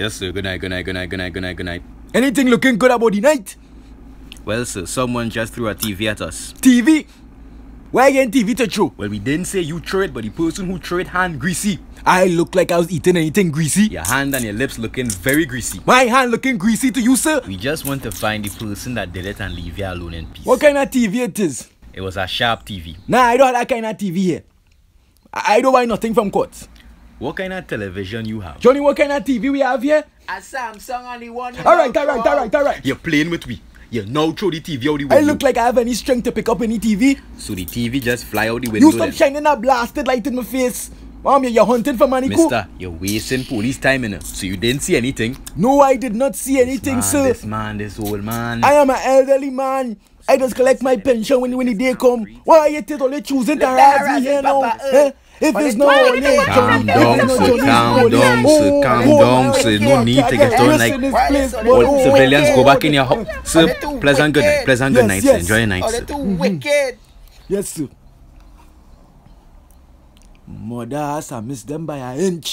Yes, sir. Good night, good night, good night, good night, good night, good night. Anything looking good about the night? Well, sir, someone just threw a TV at us. TV? Why again TV to throw? Well, we didn't say you threw it, but the person who threw it hand greasy. I look like I was eating anything greasy. Your hand and your lips looking very greasy. My hand looking greasy to you, sir? We just want to find the person that did it and leave you alone in peace. What kind of TV it is? It was a sharp TV. Nah, I don't have that kind of TV here. I don't buy nothing from Court. What kind of television you have? Johnny, what kind of TV we have here? A Samsung and the one. All right, all right, all right, all right. You're playing with me. You now throw the TV out the window. I window. look like I have any strength to pick up any TV. So the TV just fly out the window. You stop then. shining that blasted light in my face. Mom, you're hunting for money. Mister, you're wasting police time in it. So you didn't see anything. No, I did not see anything, man, sir. This man, this old man. I am an elderly man. I just collect my pension when, when the day come. Why are you take only choosing to harass me here now? Papa, uh, Eh? If but it's it- not Why only you do Calm that? down, If it's sir. not Calm Johnny, down, sir. Calm down, sir. No need to get on like. this Why place, is it but- All civilians go back in your house. Are Sir, they too pleasant good night. wicked? Pleasant good Yes, night, yes. sir. Enjoy your night, Oh, sir. they too wicked. Yes, sir. Moda Samis Damba ya yanci.